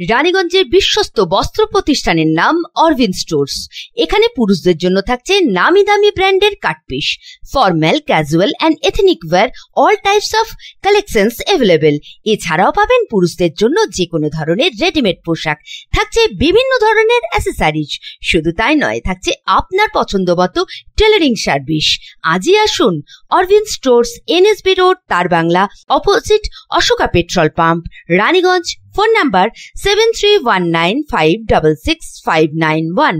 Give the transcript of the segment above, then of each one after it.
রানীগঞ্জের বিশ্বস্ত বস্ত্র প্রতিষ্ঠানের নাম অরবিন্দ স্টোর্স। এখানে পুরুষদের জন্য থাকছে নামি দামি ব্র্যান্ডের cut piece formal, casual and ethnic wear all types of collections available এছাড়াও পাবেন পুরুষদের জন্য যে কোনো ধরনের রেডিমেড পোশাক। থাকছে বিভিন্ন ধরনের অ্যাসেসারিজ শুধু তাই নয়, থাকছে আপনার পছন্দ মতো টেলারিং সার্ভিস আজই আসুন অরবিন্দ স্টোর্স, এনএসবি রোড, তার Bangla opposite Ashoka petrol pump, Raniganj phone number seven three one nine five double six five nine one.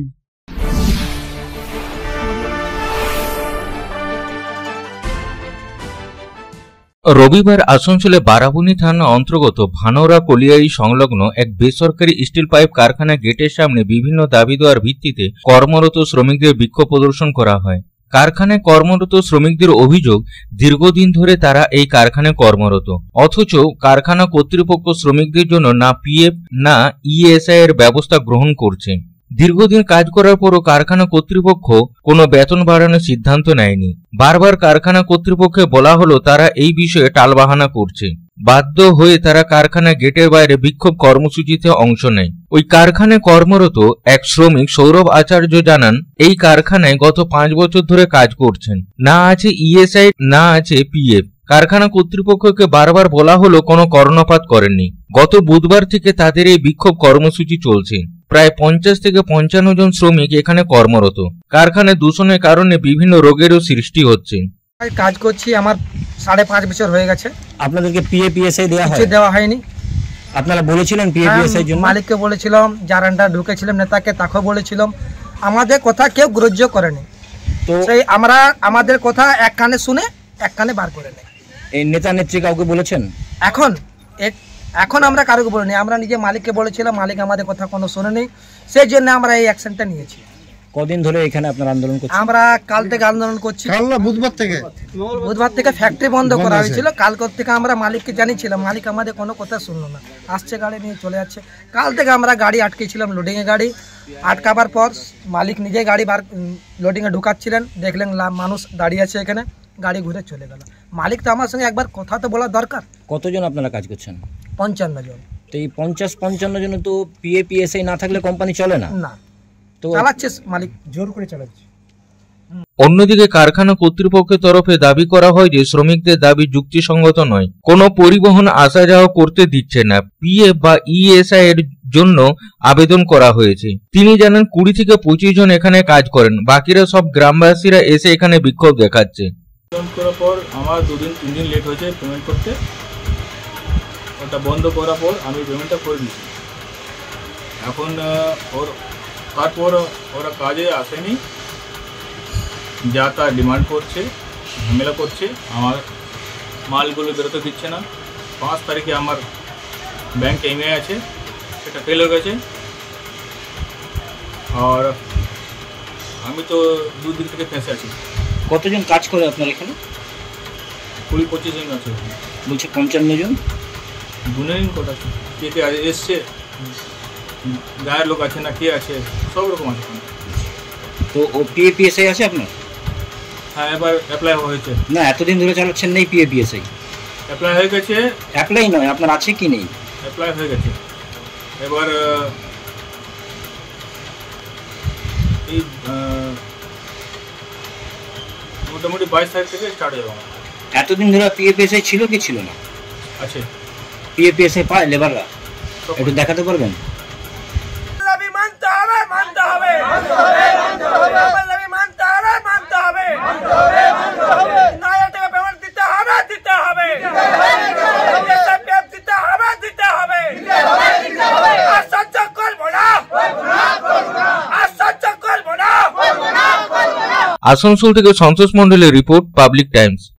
রবিবার আসানসোলে বারাবণী থানা অন্তর্গত ভানোরা কলিয়ারি সংলগ্ন এক বেসরকারি স্টিল পাইপ কারখানা গেটের সামনে বিভিন্ন দাবি দেওয়ার ভিত্তিতে কর্মরত শ্রমিকদের বিক্ষোভ প্রদর্শন করা হয়। কারখানায় কর্মরত শ্রমিকদের অভিযোগ, দীর্ঘদিন ধরে তারা এই কারখানায় কর্মরত। অথচ কারখানা কর্তৃপক্ষ শ্রমিকদের জন্য না পিএফ, না ইএসআই এর ব্যবস্থা গ্রহণ করছে। দীর্ঘদিন কাজ করার পরও কারখানা কর্তৃপক্ষ কোনো বেতন বাড়ানোর সিদ্ধান্ত নেয়নি। বারবার কারখানা কর্তৃপক্ষকে বলা হলো, তারা এই বিষয়ে টালবাহানা করছে। বাধ্য হয়ে তারা কারখানা গেটের বাইরে বিক্ষোভ কর্মসূচিতে অংশ নেয়। ওই কারখানায় কর্মরত এক শ্রমিক সৌরভ আচার্য জানান, এই কারখানায় গত পাঁচ বছর ধরে কাজ করছেন। না আছে ইএসআই, না আছে পিএফ। কারখানা কর্তৃপক্ষকে বারবার বলা হলো কোনো কর্ণপাত করেননি। গত বুধবার থেকে তাদের এই বিক্ষোভ কর্মসূচি চলছে। প্রায় পঞ্চাশ থেকে পঞ্চান্ন জন শ্রমিক এখানে কর্মরত। কারখানায় দূষণের কারণে বিভিন্ন রোগেরও সৃষ্টি হচ্ছে। কাজ করছি, আমার সাড়ে পাঁচ বছর হয়ে গেছে। আপনাদেরকে পিএ পিএসআই দেওয়া হয়? দেওয়া হয়নি। আপনারা বলেছিলেন পিএ হ্যাঁ, পিএসআই জন্য? মালিককে বলেছিলাম যারানটা ঢুকেছিলাম নেতাকে তাকেও বলেছিলাম। আমাদের কথা কেউ গ্রাহ্য করেনি। তো সেই আমরা আমাদের কথা এক কানে শুনে এক কানে বার করে নেই। এই নেতা নেত্রী কাউকে বলেছেন? এখন এখন আমরা কারোকে বলিনি। আমরা নিজে মালিককে বলেছিলাম মালিক আমাদের কথা কোনো শোনেনি। সেই জন্য আমরা এই অ্যাকশনটা নিয়েছি। কদিন ধরে এখানে আপনারা আন্দোলন করছেন? আমরা কাল থেকে আন্দোলন করছি। কাল না বুধবার থেকে? বুধবার থেকে ফ্যাক্টরি বন্ধ করা হয়েছিল। কালকর থেকে আমরা মালিককে জানিয়েছিলাম মালিক আমাদের কোনো কথা শুনলো না। আসছে গাড়ি নিয়ে চলে যাচ্ছে। কাল থেকে আমরা গাড়ি আটকেছিলাম লোডিংয়ে গাড়ি। আটকাবার পর মালিক নিজে গাড়ি বার লোডিংয়ে ঢুকাচ্ছিলেন। দেখলেন লা- মানুষ দাঁড়িয়ে আছে এখানে। গাড়ি ঘুরে চলে গেল। মালিক তো আমার সঙ্গে একবার কথা তো বলা দরকার। কতজন আপনারা কাজ করছেন? পঞ্চান্ন জন। তো এই পঞ্চাশ পঞ্চান্ন জন তো পিএ পিএসআই না থাকলে কোম্পানি চলে না? না। তো চালাচ্ছে মালিক। জোর করে চালাচ্ছে। অন্যদিকে কারখানা কর্তৃপক্ষের তরফে দাবি করা হয় যে শ্রমিকদের দাবি যুক্তিসঙ্গত নয়। কোনো পরিবহন আসা যাওয়া করতে দিচ্ছে না। পিএফ বা ইএসআই এর জন্য আবেদন করা হয়েছে। তিনি জানান কুড়ি থেকে পঁচিশ জন এখানে কাজ করেন। বাকিরা সব গ্রামবাসীরা এসে এখানে বিক্ষোভ দেখাচ্ছে। করার পর আমার দুদিন তিন দিন লেট হয়েছে পেমেন্ট করতে। ওটা বন্ধ করার পর আমি পেমেন্টটা করে দিয়েছি। এখন ওর তারপর ওরা কাজে আসেনি। যা তা ডিমান্ড করছে ঝামেলা করছে আমার মালগুলো বেরোতে দিচ্ছে না। পাঁচ তারিখে আমার ব্যাংক এমএ আছে সেটা ফেল হয়ে গেছে। আর আমি তো দুদিন থেকে ফেঁসে আছি। কতজন কাজ করে আপনার এখানে? কুড়ি পঁচিশ জন আছে। বলছে পঞ্চান্ন জন। গুনেন কটা আছে। কে কে এসছে। গায়ের লোক আছে না কে আছে? সব রকম আছে। তো ও পিএ পিএসআই আছে আপনার? হ্যাঁ এবার অ্যাপ্লাই হয়েছে। না এতদিন ধরে চালাচ্ছেন নেই পিএ পিএসআই অ্যাপ্লাই হয়ে গেছে। অ্যাপ্লাই নয় আপনার আছে কি নেই? অ্যাপ্লাই হয়ে গেছে। এবার এই মোটামুটি বাইশ তারিখ থেকে স্টার্ট হয়ে যাবে এতদিন ধরে পিএ পিএসআই ছিল কি ছিল না? আছে। পিএ পিএসআই পায় লেবাররা একটু দেখাতে পারবেন? আসানসোল থেকে সন্তোষ মন্ডলের রিপোর্ট পাবলিক টাইমস।